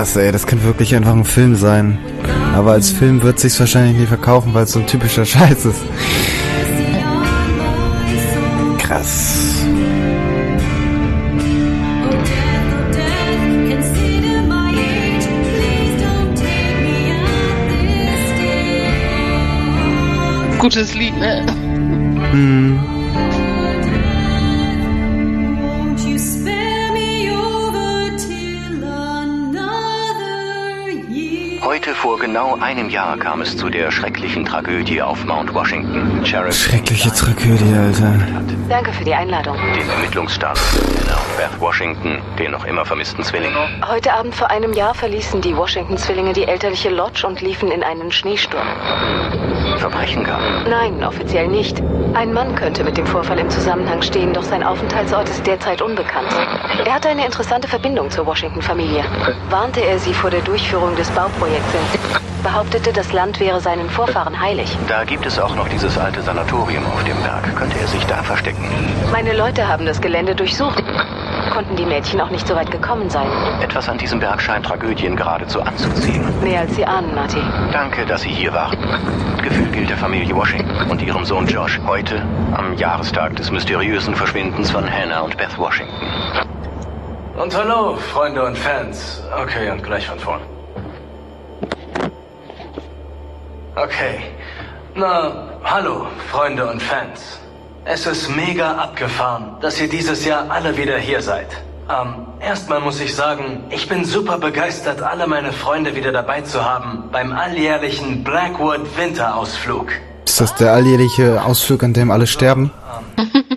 Krass, ey, das könnte wirklich einfach ein Film sein. Aber als Film wird sich's wahrscheinlich nie verkaufen, weil es so ein typischer Scheiß ist. Krass. Gutes Lied, ne? Hm. Vor genau einem Jahr kam es zu der schrecklichen Tragödie auf Mount Washington. Sheriff Schreckliche Tragödie, Alter. Danke für die Einladung. den Ermittlungsstab Hannah und Beth Washington, den noch immer vermissten Zwilling. Heute Abend vor einem Jahr verließen die Washington-Zwillinge die elterliche Lodge und liefen in einen Schneesturm. Verbrechen gab. Nein, offiziell nicht. Ein Mann könnte mit dem Vorfall im Zusammenhang stehen, doch sein Aufenthaltsort ist derzeit unbekannt. Er hatte eine interessante Verbindung zur Washington-Familie. Warnte er sie vor der Durchführung des Bauprojekts in behauptete, das Land wäre seinen Vorfahren heilig. Da gibt es auch noch dieses alte Sanatorium auf dem Berg. Könnte er sich da verstecken? Meine Leute haben das Gelände durchsucht. Konnten die Mädchen auch nicht so weit gekommen sein. Etwas an diesem Berg scheint Tragödien geradezu anzuziehen. Mehr als sie ahnen, Marty. Danke, dass Sie hier waren. Gefühl gilt der Familie Washington und ihrem Sohn Josh heute am Jahrestag des mysteriösen Verschwindens von Hannah und Beth Washington. Und hallo, Freunde und Fans. Okay, und gleich von vorn. Okay. Na, hallo, Freunde und Fans. Es ist mega abgefahren, dass ihr dieses Jahr alle wieder hier seid. Ähm, erstmal muss ich sagen, ich bin super begeistert, alle meine Freunde wieder dabei zu haben beim alljährlichen Blackwood Winterausflug. Ist das der alljährliche Ausflug, an dem alle sterben?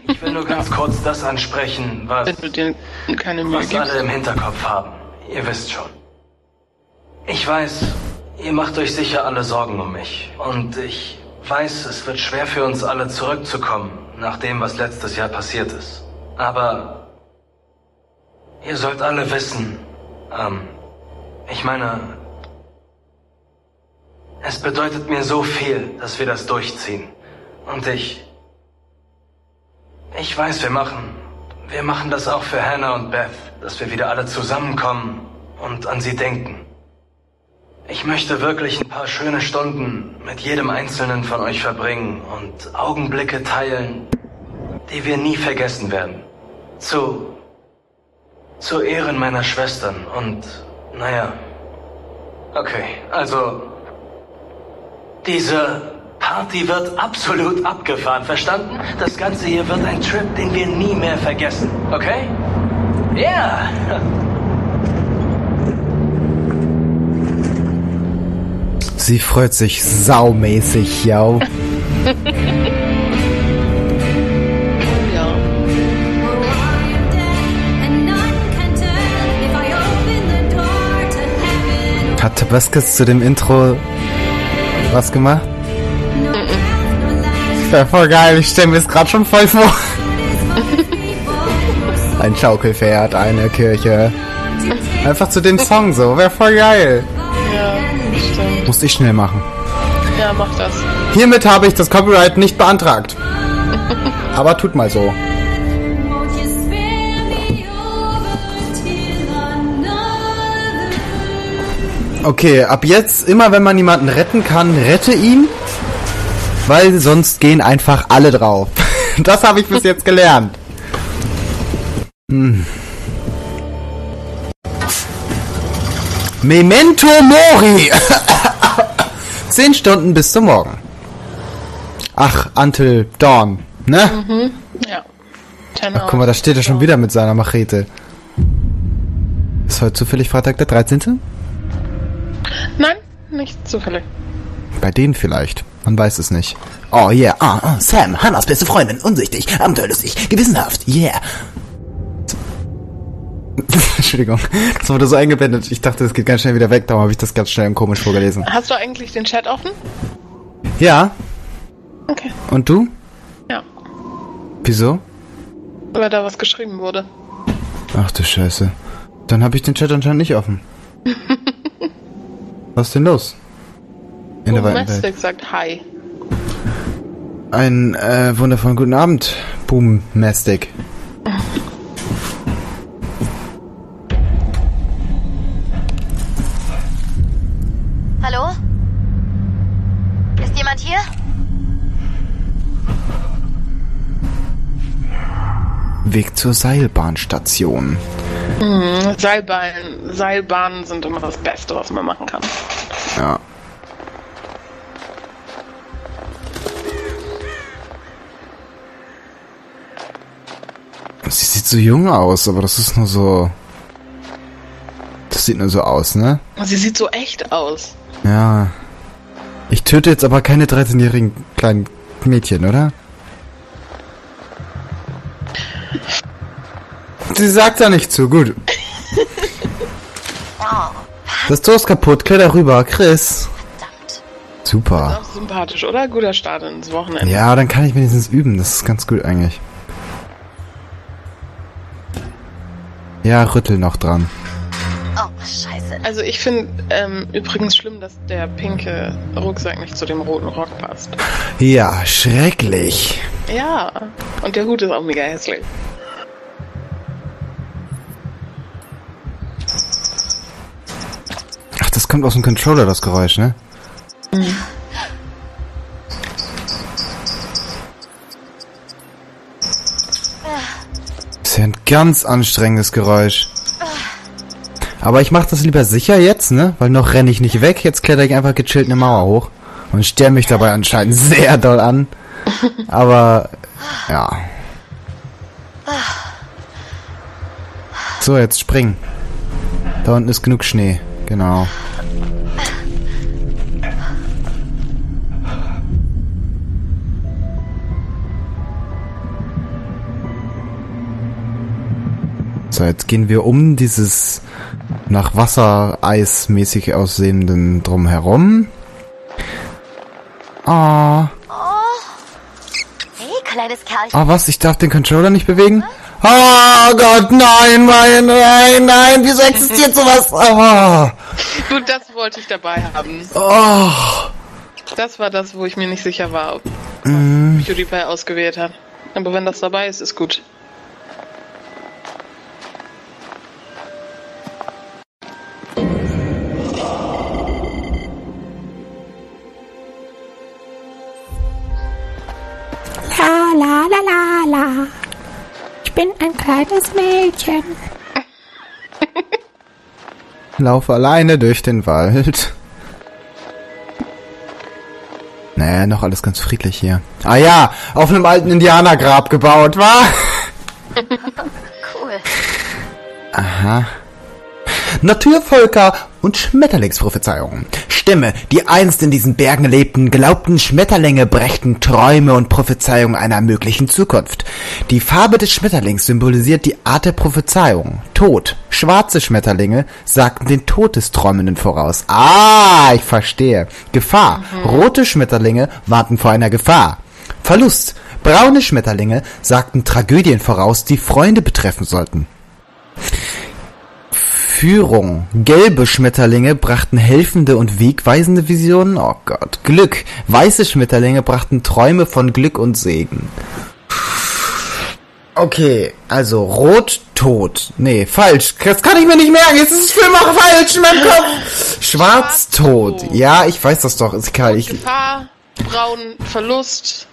Ich will nur ganz kurz das ansprechen, was... Was alle im Hinterkopf haben. Ihr wisst schon. Ich weiß, ihr macht euch sicher alle Sorgen um mich. Und ich weiß, es wird schwer für uns alle zurückzukommen, nach dem, was letztes Jahr passiert ist. Aber ihr sollt alle wissen, ähm, ich meine, es bedeutet mir so viel, dass wir das durchziehen. Und ich, ich weiß, wir machen, wir machen das auch für Hannah und Beth, dass wir wieder alle zusammenkommen und an sie denken. Ich möchte wirklich ein paar schöne Stunden mit jedem einzelnen von euch verbringen und Augenblicke teilen, die wir nie vergessen werden. Zu, zu Ehren meiner Schwestern und, naja. Okay, also, diese Party wird absolut abgefahren, verstanden? Das Ganze hier wird ein Trip, den wir nie mehr vergessen, okay? Ja! Yeah. Sie freut sich saumäßig, heaven. Hat Tabascus zu dem Intro was gemacht? Wäre voll geil, ich stelle mir es gerade schon voll vor. Ein Schaukelpferd, eine Kirche. Einfach zu dem Song so, wäre voll geil. Musste ich schnell machen. Ja, mach das. Hiermit habe ich das Copyright nicht beantragt. Aber tut mal so. Okay, ab jetzt, immer wenn man jemanden retten kann, rette ihn. Weil sonst gehen einfach alle drauf. Das habe ich bis jetzt gelernt. Hm. Memento Mori. Zehn Stunden bis zum Morgen. Ach, until dawn, ne? Ja. Ten Ach, guck mal, da steht er schon wieder mit seiner Machete. Ist heute zufällig Freitag der 13.? Nein, nicht zufällig. Bei denen vielleicht. Man weiß es nicht. Oh yeah, ah, ah, Sam, Hannas beste Freundin, unsichtig, abenteuerlustig, gewissenhaft, yeah. Entschuldigung, das wurde so eingeblendet. Ich dachte, es geht ganz schnell wieder weg, darum habe ich das ganz schnell und komisch vorgelesen. Hast du eigentlich den Chat offen? Ja, Okay. und du? Ja. Wieso? Weil da was geschrieben wurde. Ach du Scheiße. Dann habe ich den Chat anscheinend nicht offen. Was ist denn los? In der weiten Welt. Sagt Hi. Ein äh, wundervollen guten Abend, Boom Mastic. Weg zur Seilbahnstation. Seilbahn, Seilbahnen sind immer das Beste, was man machen kann. Ja. Sie sieht so jung aus, aber das ist nur so. Das sieht nur so aus, ne? Sie sieht so echt aus. Ja. Ich töte jetzt aber keine 13-jährigen kleinen Mädchen, oder? Sie sagt da nicht zu, gut. Das Tor ist kaputt, kletter rüber, Chris. Super. Auch sympathisch, oder? Guter Start ins Wochenende. Ja, dann kann ich wenigstens üben, das ist ganz gut eigentlich. Ja, rüttel noch dran. Oh, scheiße. Also ich finde ähm, übrigens schlimm, dass der pinke Rucksack nicht zu dem roten Rock passt. Ja, schrecklich. Ja, und der Hut ist auch mega hässlich. Kommt aus dem Controller, das Geräusch, ne? ist ja ein ganz anstrengendes Geräusch. Aber ich mach das lieber sicher jetzt, ne? Weil noch renne ich nicht weg. Jetzt kletter ich einfach gechillt eine Mauer hoch. Und stelle mich dabei anscheinend sehr doll an. Aber, ja. So, jetzt springen. Da unten ist genug Schnee. Genau. Jetzt gehen wir um dieses nach Wassereis mäßig aussehenden drumherum. Ah, Hey, kleines Kerlchen. ah, was? Ich darf den Controller nicht bewegen? Oh Gott, nein, nein, nein, nein, wieso existiert sowas? Ah, Gut, das wollte ich dabei haben. oh, Das war das, wo ich mir nicht sicher war, ob PewDiePie ausgewählt hat. Aber wenn das dabei ist, ist gut. Bin ein kleines Mädchen. laufe alleine durch den Wald. Naja, noch alles ganz friedlich hier. Ah ja, auf einem alten Indianergrab gebaut, wa? Cool. Aha. Naturvölker und Schmetterlingsprophezeiungen. Stämme, die einst in diesen Bergen lebten, glaubten Schmetterlinge brächten Träume und Prophezeiungen einer möglichen Zukunft. Die Farbe des Schmetterlings symbolisiert die Art der Prophezeiung. Tod. Schwarze Schmetterlinge sagten den Tod des Träumenden voraus. Ah, ich verstehe. Gefahr. Rote Schmetterlinge warnten vor einer Gefahr. Verlust. Braune Schmetterlinge sagten Tragödien voraus, die Freunde betreffen sollten. Führung. Gelbe Schmetterlinge brachten helfende und wegweisende Visionen. Oh Gott. Glück. Weiße Schmetterlinge brachten Träume von Glück und Segen. Okay, also rot, tot. Nee, falsch. Das kann ich mir nicht merken. Jetzt ist es für immer falsch in meinem Kopf. Schwarz, tot. tot. Ja, ich weiß das doch. Ist klar. Ich, Gefahr, Braun, Verlust.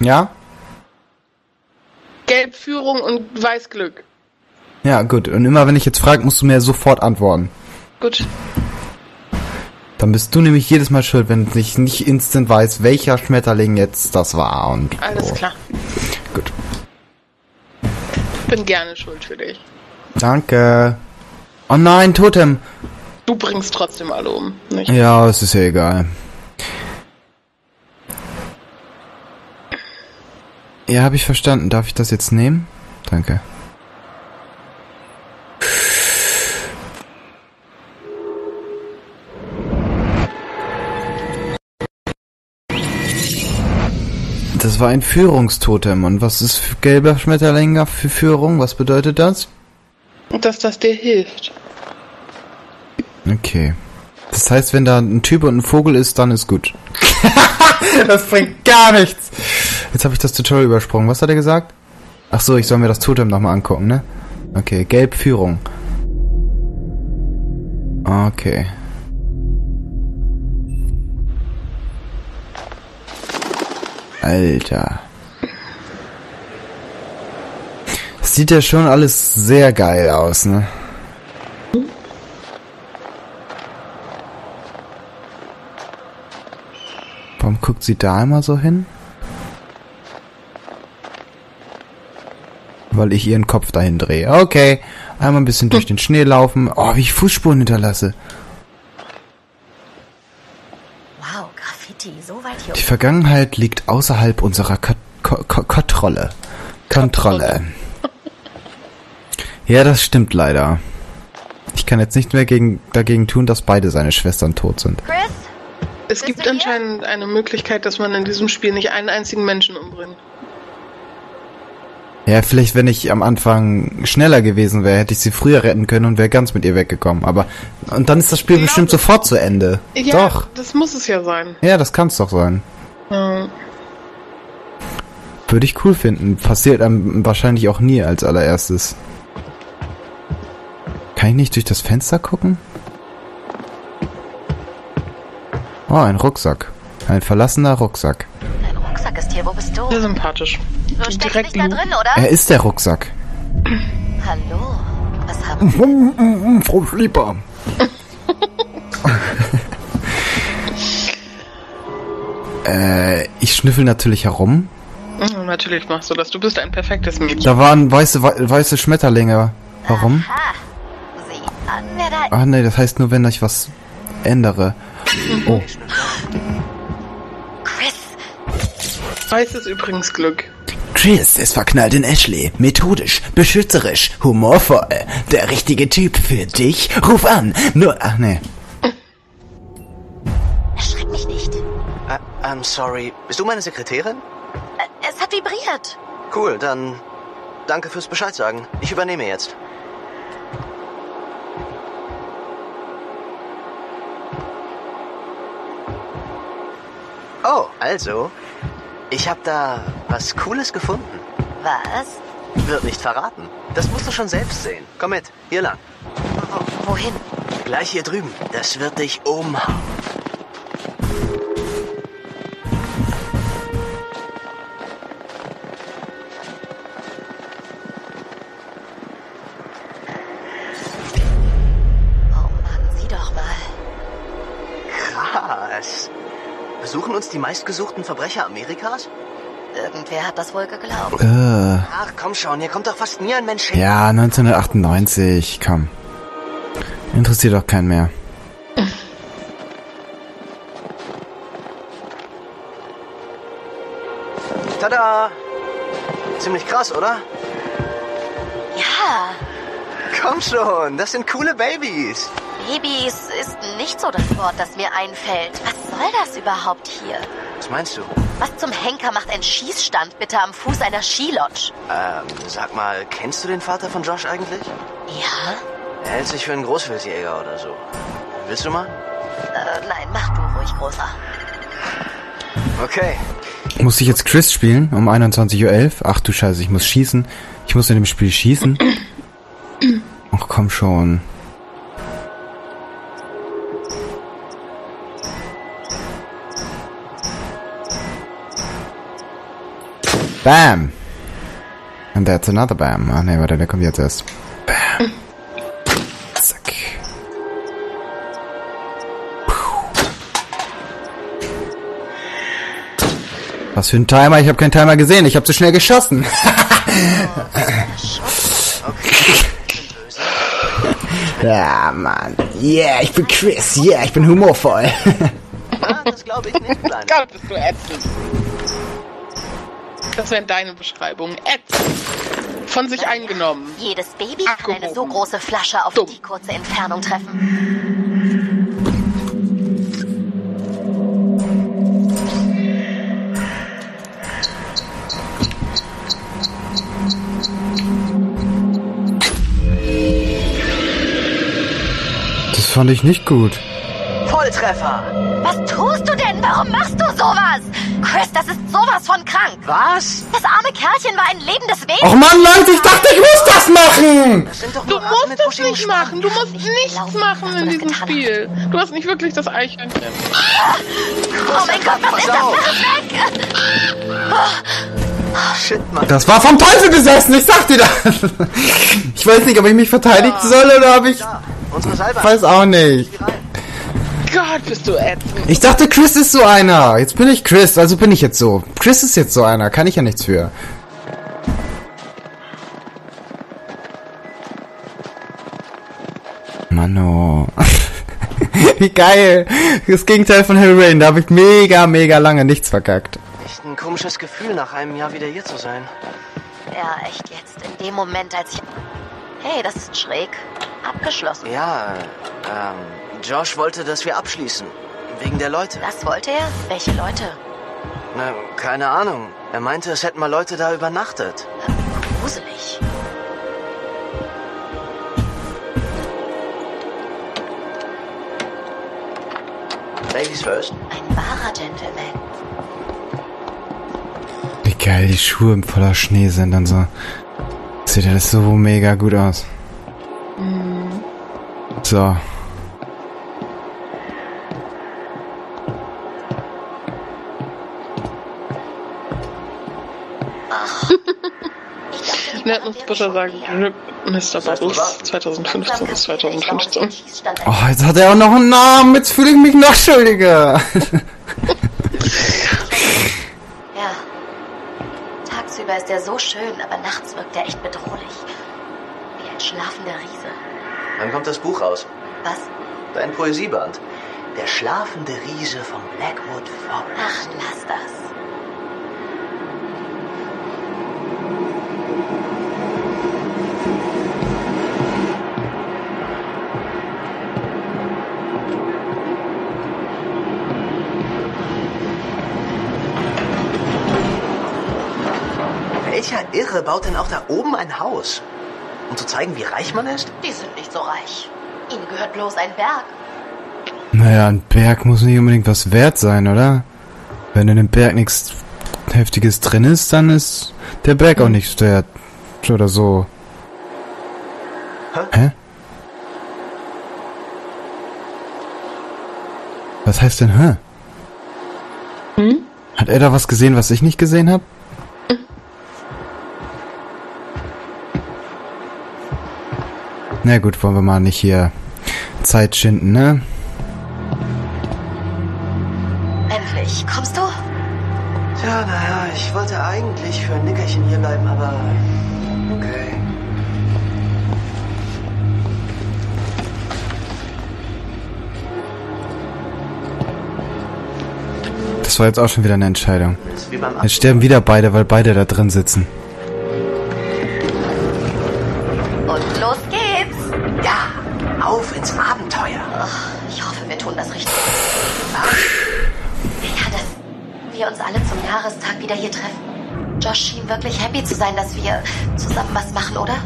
ja? Gelb Führung und Weiß Glück. Ja, gut. Und immer wenn ich jetzt frage, musst du mir sofort antworten. Gut. Dann bist du nämlich jedes Mal schuld, wenn ich nicht instant weiß, welcher Schmetterling jetzt das war. Und Alles so. klar. Gut. Bin gerne schuld für dich. Danke. Oh nein, Totem. Du bringst trotzdem alle um. Nicht? Ja, es ist ja egal. Ja, habe ich verstanden. Darf ich das jetzt nehmen? Danke. Das war ein Führungstotem. Und was ist für gelber Schmetterling für Führung? Was bedeutet das? Dass das dir hilft. Okay. Das heißt, wenn da ein Typ und ein Vogel ist, dann ist gut. das bringt gar nichts. Jetzt habe ich das Tutorial übersprungen. Was hat er gesagt? Ach so, ich soll mir das Totem nochmal angucken, ne? Okay, gelb Führung. Okay. Alter. Das sieht ja schon alles sehr geil aus, ne? Warum guckt sie da immer so hin? Weil ich ihren Kopf dahin drehe. Okay. Einmal ein bisschen durch den Schnee laufen. Oh, wie ich Fußspuren hinterlasse. Wow, Graffiti, so weit hier Die Vergangenheit liegt außerhalb unserer Ko Ko Ko Kontrolle. Kontrolle. Ja, das stimmt leider. Ich kann jetzt nicht mehr gegen, dagegen tun, dass beide seine Schwestern tot sind. Chris? Es gibt anscheinend eine Möglichkeit, dass man in diesem Spiel nicht einen einzigen Menschen umbringt. Ja, vielleicht, wenn ich am Anfang schneller gewesen wäre, hätte ich sie früher retten können und wäre ganz mit ihr weggekommen. Aber und dann ist das Spiel Ja, bestimmt das- sofort zu Ende. Ja, Doch. das muss es ja sein. Ja, das kann's doch sein. Ja. Würde ich cool finden. Passiert einem wahrscheinlich auch nie als allererstes. Kann ich nicht durch das Fenster gucken? Oh, ein Rucksack. Ein verlassener Rucksack. Dein Rucksack ist hier, wo bist du? Sehr sympathisch. Du steckst Direkt nicht da drin, oder? Er ist der Rucksack. Hallo? Was haben Frau Schlieper. äh, ich schnüffel natürlich herum. Mhm, Natürlich machst du das. Du bist ein perfektes Mädchen. Da waren weiße, wei- weiße Schmetterlinge. Warum? Ha! Sieh an, wer da Ah, nee, das heißt nur, wenn ich was ändere. Oh, Chris! Weiß ist übrigens Glück. Chris ist verknallt in Ashley. Methodisch, beschützerisch, humorvoll. Der richtige Typ für dich. Ruf an. Nur, ach nee. Erschreck mich nicht. Äh, I'm sorry. Bist du meine Sekretärin? Äh, Es hat vibriert. Cool, dann danke fürs Bescheid sagen. Ich übernehme jetzt. Oh, also, ich habe da was Cooles gefunden. Was? Wird nicht verraten. Das musst du schon selbst sehen. Komm mit, hier lang. Wo, wohin? Gleich hier drüben. Das wird dich umhauen. Die meistgesuchten Verbrecher Amerikas? Irgendwer hat das wohl geglaubt. Äh, Ach, komm schon, hier kommt doch fast nie ein Mensch hin. ja, 1998, komm. Interessiert doch keinen mehr. Tada! Ziemlich krass, oder? Ja, Komm schon, das sind coole Babys. Babys ist nicht so das Wort, das mir einfällt. Was soll das überhaupt hier? Was meinst du? Was zum Henker macht ein Schießstand bitte am Fuß einer Skilodge? Ähm, sag mal, kennst du den Vater von Josh eigentlich? Ja? Er hält sich für einen Großwildjäger oder so. Willst du mal? Äh, nein, mach du ruhig, Großer. Okay. Muss ich jetzt Chris spielen um 21.11 Uhr? Ach du Scheiße, ich muss schießen. Ich muss in dem Spiel schießen. Ach komm schon. Bam! And that's another Bam. Ah ne, warte, der kommt jetzt erst. Bam. Zack. Was für ein Timer? Ich habe keinen Timer gesehen. Ich habe zu schnell geschossen. ja, Mann. Yeah, ich bin Chris. Yeah, ich bin humorvoll. Ah, das glaube ich nicht. Gott, bist du ätzend. Das wäre deine Beschreibung. Ätzend. Von sich eingenommen. Jedes Baby kann eine so große Flasche auf Dumm. die kurze Entfernung treffen. Das fand ich nicht gut. Volltreffer! Was tust du denn? Warum machst du sowas? Chris, das ist sowas von krank. Was? Das arme Kerlchen war ein lebendes Wesen. Och man, Leute, ich dachte, ich muss das machen! Das sind doch Du musst buschigen nicht machen. Du musst nicht nichts glauben, machen in diesem Spiel. Du hast nicht wirklich das Eichhörnchen. Oh mein Gott, was ist das? Mach es weg! Shit, Mann. Das war vom Teufel besessen, ich sag dir das. Ich weiß nicht, ob ich mich verteidigen soll oder ob ich... Unsere. Weiß auch nicht. Gott, bist du ätzend. Ich dachte, Chris ist so einer. Jetzt bin ich Chris, also bin ich jetzt so. Chris ist jetzt so einer, kann ich ja nichts für. Mano. Wie geil. Das Gegenteil von Harry Rain, da habe ich mega, mega lange nichts verkackt. Echt ein komisches Gefühl, nach einem Jahr wieder hier zu sein. Ja, echt jetzt. In dem Moment, als ich. Hey, das ist schräg. Abgeschlossen. Ja, ähm, Josh wollte, dass wir abschließen. Wegen der Leute. Das wollte er? Welche Leute? Na, keine Ahnung. Er meinte, es hätten mal Leute da übernachtet. Gruselig. Ladies first. Ein wahrer Gentleman. Wie geil die Schuhe voller Schnee sind und so. Sieht alles so mega gut aus. So. Nett muss bitte sagen, Mr. Bubbles 2015 bis 2015. Oh, jetzt hat er auch noch einen Namen. Jetzt fühle ich mich noch schuldiger. Ja. Tagsüber ist er so schön, aber nachts wirkt er echt bedrohlich. Wie ein schlafender Riese. Wann kommt das Buch raus? Was? Dein Poesieband. Der schlafende Riese vom Blackwood Forest. Ach, lass das. Welcher Irre baut denn auch da oben ein Haus? Um zu zeigen, wie reich man ist? Die sind nicht so reich. Ihnen gehört bloß ein Berg. Naja, ein Berg muss nicht unbedingt was wert sein, oder? Wenn in dem Berg nichts Heftiges drin ist, dann ist der Berg auch nichts wert. Oder so. Hä? Was heißt denn, hä? Hat er da was gesehen, was ich nicht gesehen habe? Na gut, wollen wir mal nicht hier Zeit schinden, ne? Tja, naja, ich wollte eigentlich für ein Nickerchen hier bleiben, aber. Okay. Das war jetzt auch schon wieder eine Entscheidung. Jetzt sterben wieder beide, weil beide da drin sitzen. Machen, oder?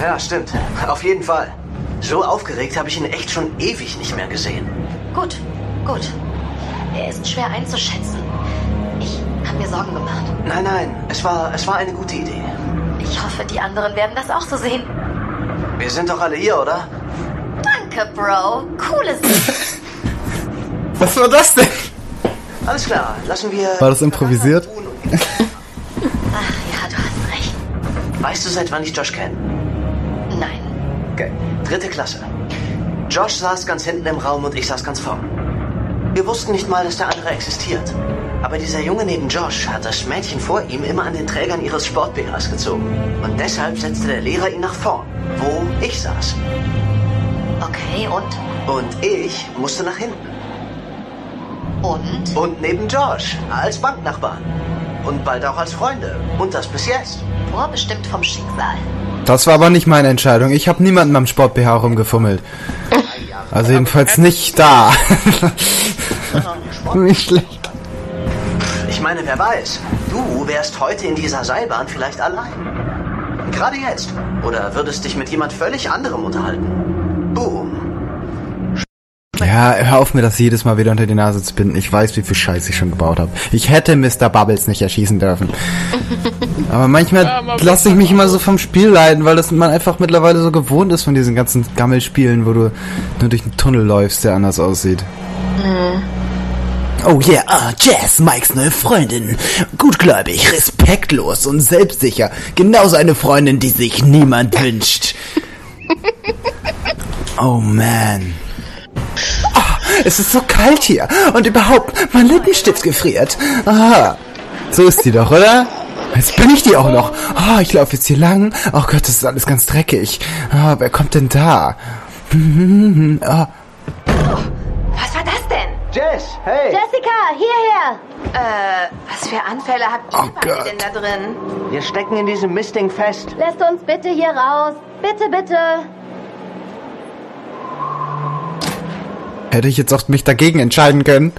Ja, stimmt. Auf jeden Fall. So aufgeregt habe ich ihn echt schon ewig nicht mehr gesehen. Gut, gut. Er ist schwer einzuschätzen. Ich habe mir Sorgen gemacht. Nein, nein, es war, es war eine gute Idee. Ich hoffe, die anderen werden das auch so sehen. Wir sind doch alle hier, oder? Danke, Bro. Cooles. Was war das denn? Alles klar, lassen wir. War das improvisiert? Weißt du, seit wann ich Josh kenne? Nein. Okay. Dritte Klasse. Josh saß ganz hinten im Raum und ich saß ganz vorn. Wir wussten nicht mal, dass der andere existiert. Aber dieser Junge neben Josh hat das Mädchen vor ihm immer an den Trägern ihres Sport-BHs gezogen. Und deshalb setzte der Lehrer ihn nach vorn, wo ich saß. Okay, und? Und ich musste nach hinten. Und? Und neben Josh, als Banknachbarn. Und bald auch als Freunde. Und das bis jetzt. Vorbestimmt vom Schicksal. Das war aber nicht meine Entscheidung. Ich habe niemanden beim Sport BH rumgefummelt. Also jedenfalls nicht da. nicht schlecht. Ich meine, wer weiß, du wärst heute in dieser Seilbahn vielleicht allein. Gerade jetzt. Oder würdest dich mit jemand völlig anderem unterhalten. Boom. Ja, hör auf mir das jedes Mal wieder unter die Nase zu binden. Ich weiß, wie viel Scheiß ich schon gebaut habe. Ich hätte Mr. Bubbles nicht erschießen dürfen. Aber manchmal aber lasse ich mich immer so vom Spiel leiten, weil das man einfach mittlerweile so gewohnt ist von diesen ganzen Gammelspielen, wo du nur durch einen Tunnel läufst, der anders aussieht. Oh yeah, ah, Jazz, Mikes neue Freundin. Gutgläubig, respektlos und selbstsicher. Genauso eine Freundin, die sich niemand wünscht. Oh man. Ah, es ist so kalt hier. Und überhaupt, mein Lippenstift gefriert. Aha. So ist die doch, oder? Jetzt bin ich die auch noch. Ah, ich laufe jetzt hier lang. Oh Gott, das ist alles ganz dreckig. Ah, wer kommt denn da? Ah, Was war das denn? Jess, hey! Jessica, hierher! Äh, was für Anfälle habt ihr Oh Gott. denn da drin? Wir stecken in diesem Mistding fest. Lässt uns bitte hier raus. Bitte, bitte. hätte ich jetzt auch mich dagegen entscheiden können.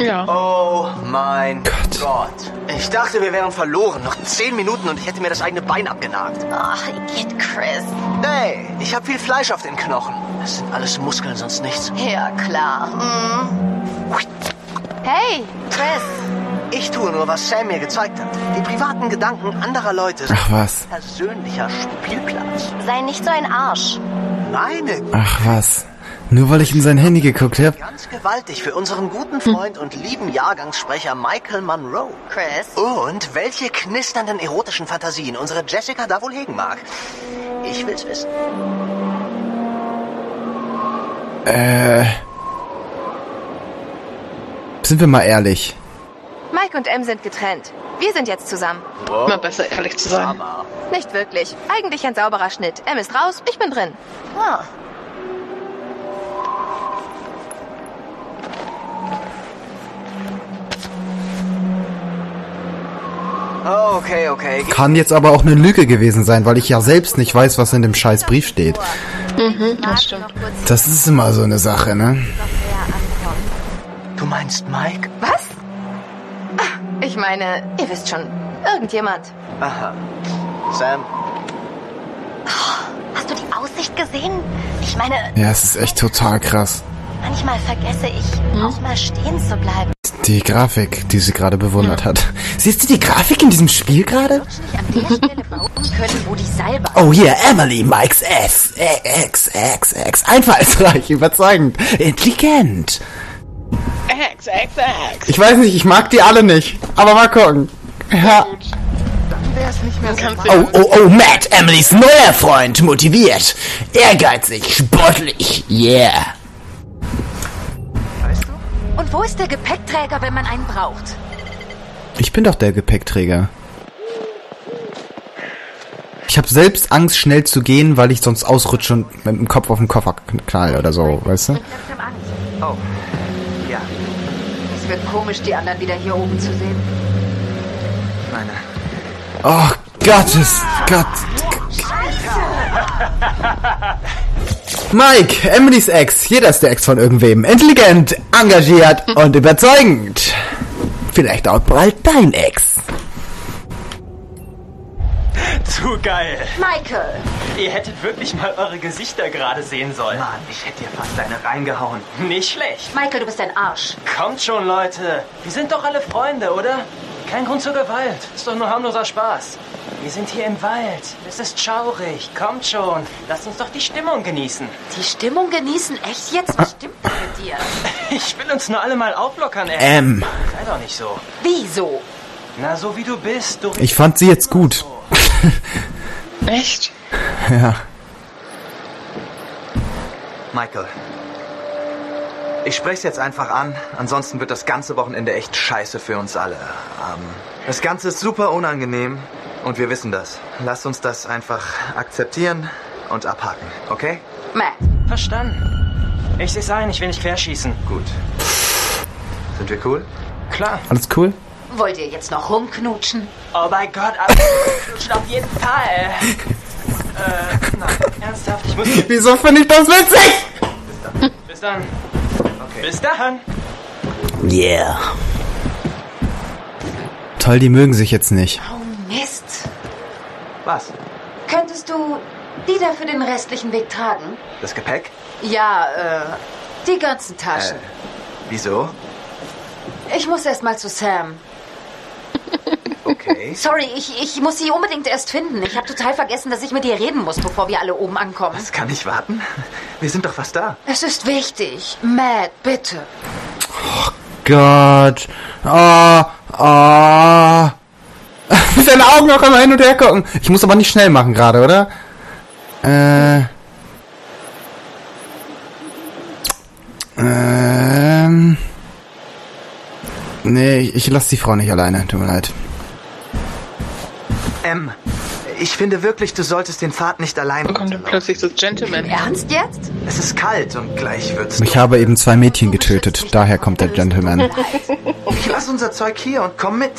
Ja. Oh mein Gott. Gott. Ich dachte, wir wären verloren. Noch zehn Minuten und ich hätte mir das eigene Bein abgenagt. Ach, Igitt, Chris. Hey, ich habe viel Fleisch auf den Knochen. Das sind alles Muskeln, sonst nichts. Ja, klar. Hm. Hey, Chris. Ich tue nur, was Sam mir gezeigt hat. Die privaten Gedanken anderer Leute sind Ach was. persönlicher Spielplatz. Sei nicht so ein Arsch. Meine Ach was. Nur weil ich in sein Handy geguckt habe. ganz gewaltig für unseren guten Freund und lieben Jahrgangssprecher Michael Monroe. Chris. Und welche knisternden erotischen Fantasien unsere Jessica da wohl hegen mag. Ich will's wissen. Äh. Sind wir mal ehrlich. Mike und M sind getrennt. Wir sind jetzt zusammen. Mal besser ehrlich zu sein. Nicht wirklich. Eigentlich ein sauberer Schnitt. M ist raus, ich bin drin. Ah. Oh, okay, okay. Kann jetzt aber auch eine Lüge gewesen sein, weil ich ja selbst nicht weiß, was in dem scheiß Brief steht. Mhm, das stimmt. Das ist immer so eine Sache, ne? Du meinst Mike? Was? Ich meine, ihr wisst schon, irgendjemand. Aha. Sam, Hast du die Aussicht gesehen? Ich meine, Ja, es ist echt total krass. manchmal vergesse ich, auch mal stehen zu bleiben. Die Grafik, die sie gerade bewundert hat. Siehst du die Grafik in diesem Spiel gerade? Oh yeah, Emily, Mikes äh, Ex, Ex, Ex. Einfallsreich, überzeugend, intelligent. Ex, Ex, Ex. Ich weiß nicht, ich mag die alle nicht. Aber mal gucken. Ja. Oh, oh, oh, Matt, Emilys neuer Freund, motiviert, ehrgeizig, sportlich, yeah. Und wo ist der Gepäckträger, wenn man einen braucht? Ich bin doch der Gepäckträger. Ich habe selbst Angst, schnell zu gehen, weil ich sonst ausrutsche und mit dem Kopf auf den Koffer knall oder so, weißt du? Oh. Ja, Es wird komisch, die anderen wieder hier oben zu sehen. meine. Oh, Gottes, Gott. Mike, Emilys Ex. Jeder ist der Ex von irgendwem. Intelligent, engagiert und überzeugend. Vielleicht auch bald dein Ex. Zu geil. Michael! Ihr hättet wirklich mal eure Gesichter gerade sehen sollen. Mann, ich hätte dir fast eine reingehauen. Nicht schlecht. Michael, du bist ein Arsch. Kommt schon, Leute. Wir sind doch alle Freunde, oder? Kein Grund zur Gewalt. Ist doch nur harmloser Spaß. Wir sind hier im Wald. Es ist schaurig. Kommt schon. Lasst uns doch die Stimmung genießen. Die Stimmung genießen? Echt jetzt? Was stimmt denn mit dir? Ich will uns nur alle mal auflockern, ey. Ähm, Sei doch nicht so. Wieso? Na, so wie du bist. Du ich fand sie jetzt gut. Echt? Ja. Michael. Ich spreche jetzt einfach an, ansonsten wird das ganze Wochenende echt scheiße für uns alle. Ähm, das Ganze ist super unangenehm und wir wissen das. Lass uns das einfach akzeptieren und abhaken, okay? Matt. Verstanden. Ich seh's ein, ich will nicht querschießen. Gut. Sind wir cool? Klar. Alles cool? Wollt ihr jetzt noch rumknutschen? Oh mein Gott, aber knutschen auf jeden Fall. Äh, nein, ernsthaft, ich muss. Wieso finde ich das witzig? Bis dann. Okay. Bis dann. Yeah. Toll, die mögen sich jetzt nicht. Oh Mist. Was? Könntest du die da für den restlichen Weg tragen? Das Gepäck? Ja, äh, die ganzen Taschen. Wieso? Ich muss erst mal zu Sam. Okay. Sorry, ich, ich muss sie unbedingt erst finden. Ich habe total vergessen, dass ich mit ihr reden muss, bevor wir alle oben ankommen. Das kann nicht warten. Wir sind doch fast da. Es ist wichtig. Matt, bitte. Gott. Oh, oh. Mit seinen Augen noch immer hin und her gucken. Ich muss aber nicht schnell machen gerade, oder? Äh. Ähm. Nee, ich, ich lasse die Frau nicht alleine. Tut mir leid. M, ich finde wirklich, du solltest den Pfad nicht allein Kommt dann plötzlich das Gentleman. Ernst jetzt? Es ist kalt und gleich wird's. Ich habe eben zwei Mädchen getötet. Daher kommt der Gentleman. Ich lass unser Zeug hier und komm mit.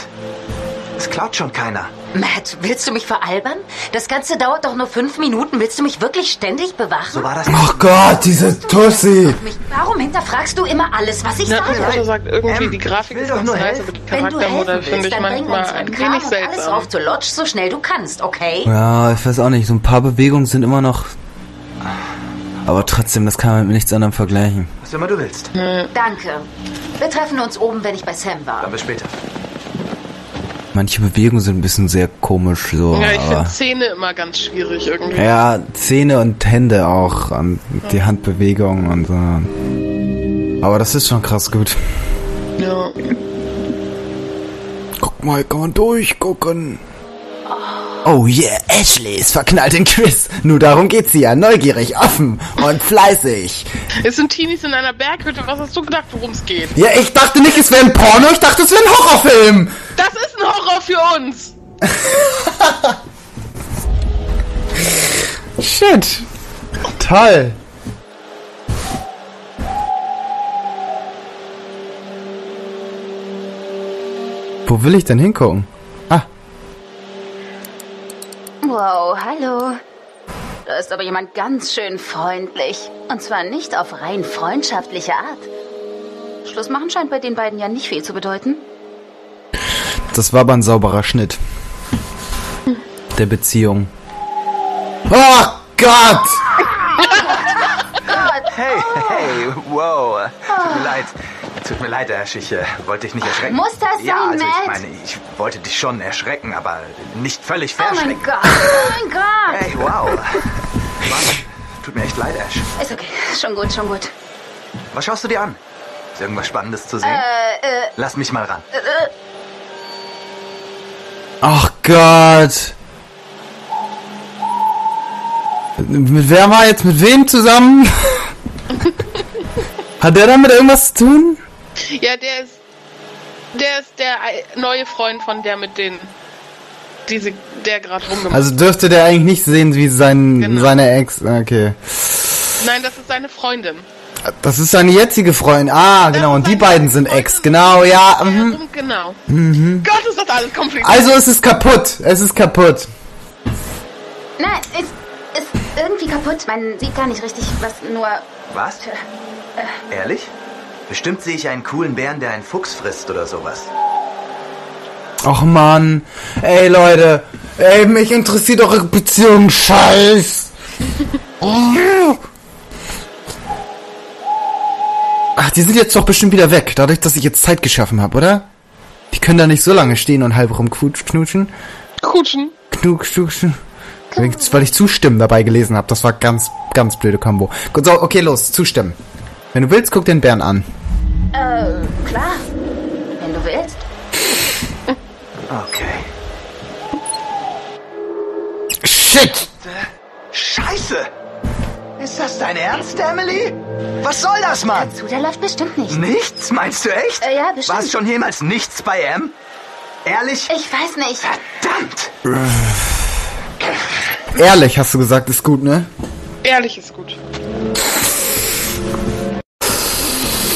Es klaut schon keiner. Matt, willst du mich veralbern? Das Ganze dauert doch nur fünf Minuten. Willst du mich wirklich ständig bewachen? So war das. Ach Gott, diese Tussi. Warum hinterfragst du immer alles, was ich Na, sage? Vater sagt irgendwie, Ähm, die Grafik will ist doch ganz nur nice, helfen. aber die Wenn du Charaktermodell helfen finde ich dann bring manchmal uns ein wenig und alles seltsam. auf zur Lodge, so schnell du kannst, okay? Ja, ich weiß auch nicht. So ein paar Bewegungen sind immer noch. Aber trotzdem, das kann man mit nichts anderem vergleichen. Was immer du willst. Danke. Wir treffen uns oben, wenn ich bei Sam war. Dann bis später. Manche Bewegungen sind ein bisschen sehr komisch, so. Ja, ich finde Zähne immer ganz schwierig irgendwie. ja, Zähne und Hände auch. Und die Handbewegungen und so. Aber das ist schon krass gut. Ja. Guck mal, kann man durchgucken. Oh yeah, Ashley ist verknallt in Chris. Nur darum geht's ja. Neugierig, offen und fleißig. Es sind Teenies in einer Berghütte. Was hast du gedacht, worum es geht? Ja, ich dachte nicht, es wäre ein Porno, ich dachte, es wäre ein Horrorfilm. Für uns. Shit. Toll. Wo will ich denn hingucken? Ah, Wow, hallo. Da ist aber jemand ganz schön freundlich. Und zwar nicht auf rein freundschaftliche Art. Schluss machen scheint bei den beiden ja nicht viel zu bedeuten. Das war aber ein sauberer Schnitt. Der Beziehung. Oh Gott! Hey, hey, wow. Tut mir leid. Tut mir leid, Ash. Ich äh, wollte dich nicht erschrecken. Muss das ja, sein, also ich Matt? meine, ich wollte dich schon erschrecken, aber nicht völlig Oh mein verschrecken. Gott, oh mein Gott. Hey, wow. Mann, tut mir echt leid, Ash. Ist okay, schon gut, schon gut. Was schaust du dir an? Ist irgendwas Spannendes zu sehen? Äh, äh, Lass mich mal ran. äh, Ach Gott! Mit wer war jetzt mit wem zusammen? Hat der damit irgendwas zu tun? Ja, der ist. Der ist der neue Freund von der mit den. Diese, der gerade rumgemacht Also dürfte der eigentlich nicht sehen, wie sein, Genau. seine Ex. Okay. Nein, das ist seine Freundin. Das ist seine jetzige Freundin. Ah, genau. Und die beiden sind Ex. Genau, ja. Mhm. Und genau. Mhm. Gott, ist das alles kompliziert. Also es ist kaputt. Es ist kaputt. nein, ist, ist irgendwie kaputt. Man sieht gar nicht richtig, was nur. Was? Ehrlich? Bestimmt sehe ich einen coolen Bären, der einen Fuchs frisst oder sowas. Och man. Ey Leute. Ey, mich interessiert eure Beziehung. Scheiß. Ach, die sind jetzt doch bestimmt wieder weg, dadurch, dass ich jetzt Zeit geschaffen habe, oder? Die können da nicht so lange stehen und halb rumknutschen. Kutschen. Knutschen. Weil ich zustimmen dabei gelesen habe. Das war ganz, ganz blöde Kombo. Gut, so, okay, los, zustimmen. Wenn du willst, guck den Bären an. Äh, klar. Wenn du willst. Okay. Shit! Scheiße! Ist das dein Ernst, Emily? Was soll das, Mann? Zu, der läuft bestimmt nicht. Nichts? Meinst du echt? Äh, ja, bestimmt. War es schon jemals nichts bei M? Ehrlich? Ich weiß nicht. Verdammt! Ehrlich, hast du gesagt, ist gut, ne? Ehrlich ist gut.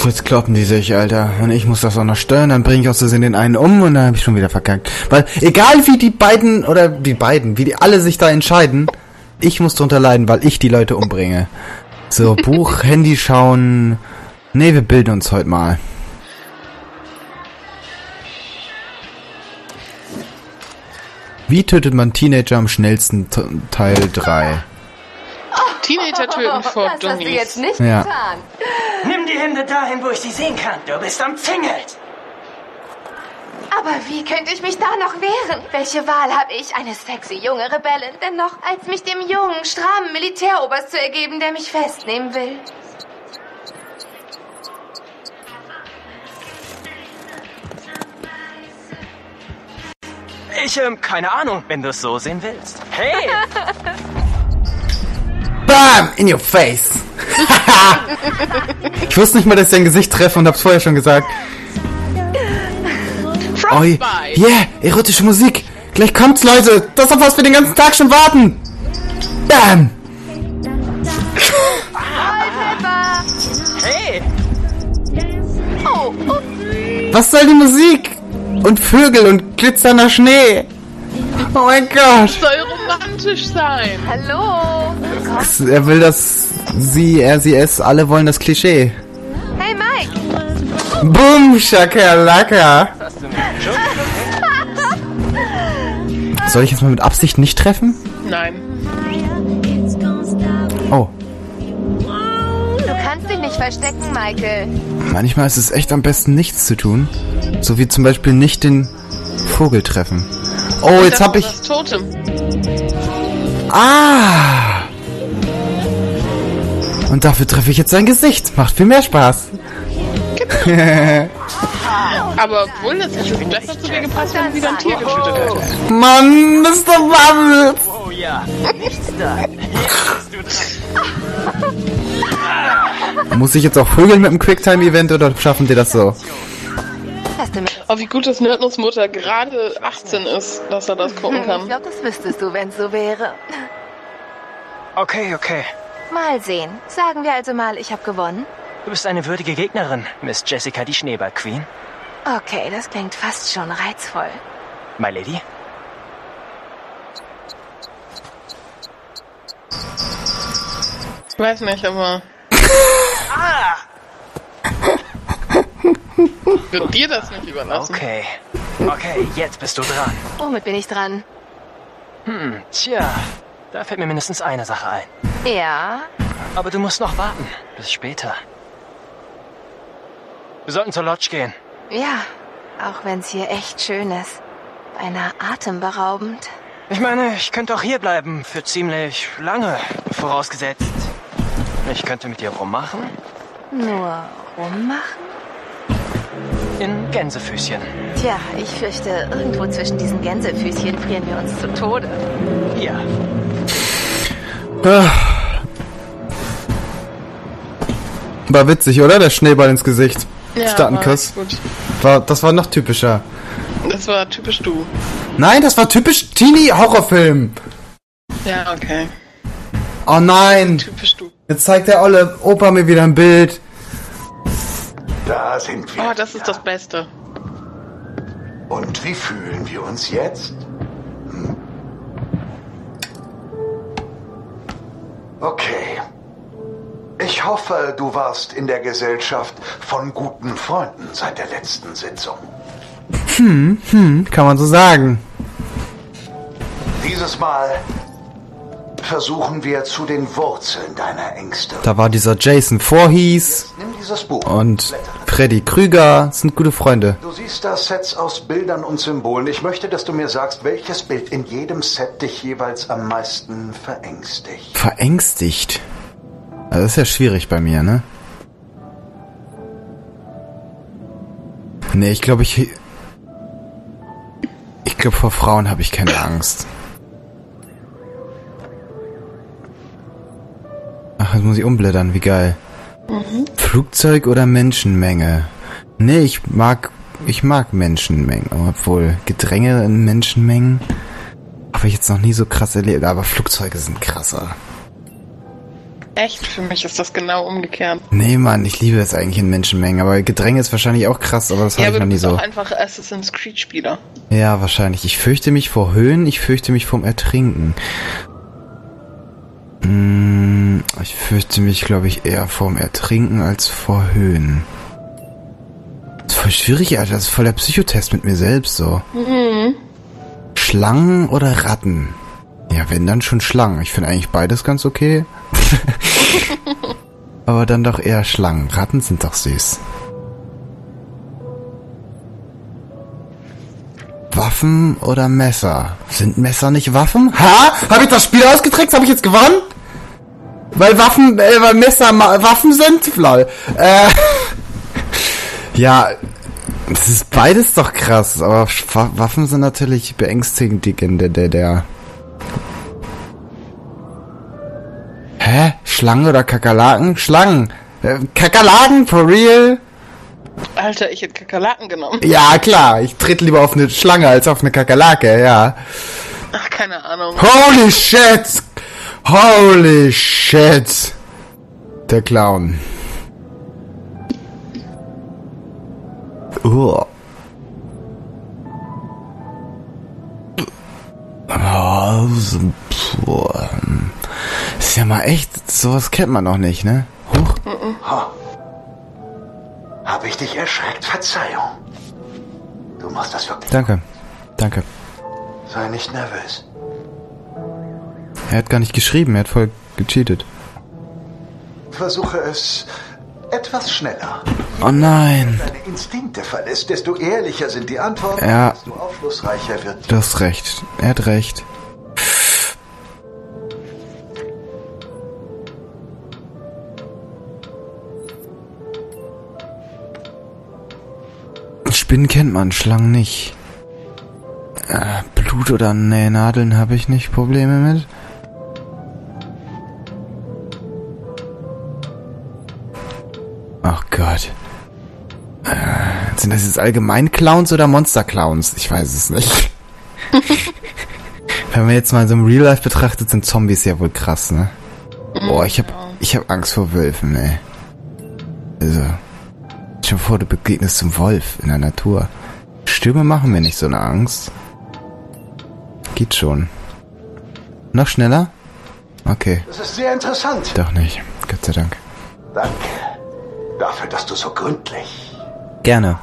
Jetzt kloppen die sich, Alter. Und ich muss das auch noch steuern, dann bringe ich aus Versehen den einen um und dann habe ich schon wieder verkackt. Weil, egal wie die beiden, oder die beiden, wie die alle sich da entscheiden, ich muss drunter leiden, weil ich die Leute umbringe. So, Buch, Handy schauen. Nee, wir bilden uns heute mal. Wie tötet man Teenager am schnellsten T Teil 3? Teenager töten vor Das hast du Dummies. jetzt nicht Ja. getan. Nimm die Hände dahin, wo ich sie sehen kann. Du bist umzingelt. Aber wie könnte ich mich da noch wehren? Welche Wahl habe ich, eine sexy junge Rebellin, denn noch, als mich dem jungen, strammen Militäroberst zu ergeben, der mich festnehmen will? Ich, ähm, keine Ahnung, wenn du es so sehen willst. Hey! Bam! In your face! ich wusste nicht mal, dass ich dein Gesicht treffe und hab's vorher schon gesagt. Oh, yeah, erotische Musik. Gleich kommt's, Leute. Das ist auf was wir den ganzen Tag schon warten. Bam! Hey! Oh, oh. Was soll die Musik? Und Vögel und glitzernder Schnee. Oh mein Gott. Soll romantisch sein. Hallo. Er will das... Sie, er, sie, es, alle wollen das Klischee. Hey, Mike. Boom, Shakalaka. Soll ich jetzt mal mit Absicht nicht treffen? Nein. Oh, Du kannst dich nicht verstecken, Michael. manchmal ist es echt am besten nichts zu tun. So wie zum Beispiel nicht den Vogel treffen. Oh, jetzt hab ich... Das Totem. Ah! Und dafür treffe ich jetzt sein Gesicht. Macht viel mehr Spaß. Aber obwohl das nicht wirklich besser zu dir gepasst, wenn wieder ein Tier getötet hätte. Mann, Mr. Bubbles! Oh ja, nichts da. Muss ich jetzt auch vögeln mit dem Quicktime-Event oder schaffen die das so? Oh, wie gut, dass Nerdnuss Mutter gerade 18 ist, dass er das gucken Ich kann. glaube, das wüsstest du, wenn es so wäre. Okay, okay. Mal sehen. Sagen wir also mal, ich habe gewonnen. Du bist eine würdige Gegnerin, Miss Jessica die Schneeball-Queen. Okay, das klingt fast schon reizvoll. My Lady? Ich weiß nicht, aber. Ich würde dir das nicht überlassen. Okay. Okay, jetzt bist du dran. Womit bin ich dran? Hm, tja. Da fällt mir mindestens eine Sache ein. Ja, Aber du musst noch warten. Bis später. Wir sollten zur Lodge gehen. Ja. Auch wenn es hier echt schön ist. Beinahe atemberaubend. Ich meine, ich könnte auch hier bleiben für ziemlich lange. Vorausgesetzt, ich könnte mit dir rummachen. Nur rummachen? In Gänsefüßchen. Tja, ich fürchte, irgendwo zwischen diesen Gänsefüßchen frieren wir uns zu Tode. Ja. Ah. War witzig, oder? Der Schneeball ins Gesicht. Ja, war gut. War, das war noch typischer. Das war typisch du. Nein, das war typisch Teenie-Horrorfilm. Ja, okay. Oh nein. Typisch du. Jetzt zeigt der olle Opa mir wieder ein Bild. Da sind wir. Oh, das ist das Beste. Und wie fühlen wir uns jetzt? Hm? Okay. Ich hoffe, du warst in der Gesellschaft von guten Freunden seit der letzten Sitzung. Hm, hm, kann man so sagen. Dieses Mal versuchen wir zu den Wurzeln deiner Ängste. Da war dieser Jason Voorhees Nimm dieses Buch. und Freddy Krüger. Sind gute Freunde. Du siehst da Sets aus Bildern und Symbolen. Ich möchte, dass du mir sagst, welches Bild in jedem Set dich jeweils am meisten verängstigt. Verängstigt. Also das ist ja schwierig bei mir, ne? Nee, ich glaube, ich... Ich glaube, vor Frauen habe ich keine Angst. Ach, jetzt muss ich umblättern, wie geil. Flugzeug oder Menschenmenge? Nee, ich mag... Ich mag Menschenmengen, obwohl Gedränge in Menschenmengen habe ich jetzt noch nie so krass erlebt, aber Flugzeuge sind krasser. Echt, für mich ist das genau umgekehrt. Nee, Mann, ich liebe es eigentlich in Menschenmengen, aber Gedränge ist wahrscheinlich auch krass, aber das ja, habe ich noch nie so. auch einfach Assassin's Creed Spieler. Ja, wahrscheinlich. Ich fürchte mich vor Höhen, ich fürchte mich vom Ertrinken. Hm, ich fürchte mich, glaube ich, eher vorm Ertrinken als vor Höhen. Das ist voll schwierig, Alter. Das ist voll der Psychotest mit mir selbst so. Mhm. Schlangen oder Ratten? Ja, wenn dann schon Schlangen. Ich finde eigentlich beides ganz okay. Aber dann doch eher Schlangen. Ratten sind doch süß. Waffen oder Messer? Sind Messer nicht Waffen? Ha? Habe ich das Spiel ausgetrickst? Habe ich jetzt gewonnen? Weil Waffen, äh, weil Messer Waffen sind? Lol. Äh, ja, Das ist beides doch krass, aber Wa- Waffen sind natürlich beängstigend, die der, der, der. Hä? Schlangen oder Kakerlaken? Schlangen! Äh, Kakerlaken, for real? Alter, ich hätte Kakerlaken genommen. Ja, klar, ich tritt lieber auf eine Schlange als auf eine Kakerlake, ja. Ach, keine Ahnung. Holy shit! Holy shit! Der Clown. Uh. Puh. Ist ja mal echt, sowas kennt man noch nicht, ne? Huch. Ha. Habe ich dich erschreckt? Verzeihung. Du machst das wirklich. Danke. Danke. Sei nicht nervös. Er hat gar nicht geschrieben, er hat voll gecheatet. Versuche es etwas schneller. Oh nein. Deine Instinkte verlässt, desto ehrlicher sind die Antworten, Ja. desto aufschlussreicher wird. Du hast recht. Er hat recht. Spinnen kennt man, Schlangen nicht. Äh, Blut oder Nähnadeln habe ich nicht Probleme mit. Ach Gott. Äh, sind das jetzt allgemein Clowns oder Monster-Clowns? Ich weiß es nicht. Wenn man jetzt mal so im Real Life betrachtet, sind Zombies ja wohl krass, ne? Boah, ich hab, ich hab Angst vor Wölfen, ey. Also, dir vor, du begegnest zum Wolf in der Natur. Stürme machen mir nicht so eine Angst. Geht schon. Noch schneller? Okay, Das ist sehr interessant. doch nicht. Gott sei Dank. Danke dafür, dass du so gründlich. Gerne.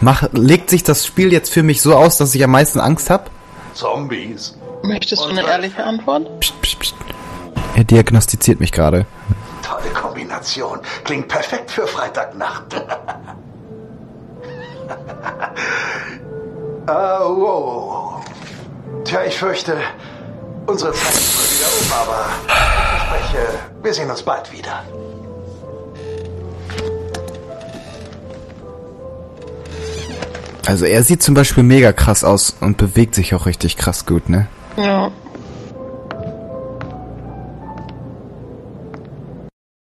Mach, legt sich das Spiel jetzt für mich so aus, dass ich am meisten Angst hab? Zombies. Möchtest du eine ehrliche Antwort? Er diagnostiziert mich gerade. Tolle Kombination. Klingt perfekt für Freitagnacht. ah, wow. Tja, ich fürchte, unsere Zeit ist mal wieder um, aber ich verspreche, wir sehen uns bald wieder. Also er sieht zum Beispiel mega krass aus und bewegt sich auch richtig krass gut, ne? Ja.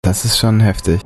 Das ist schon heftig.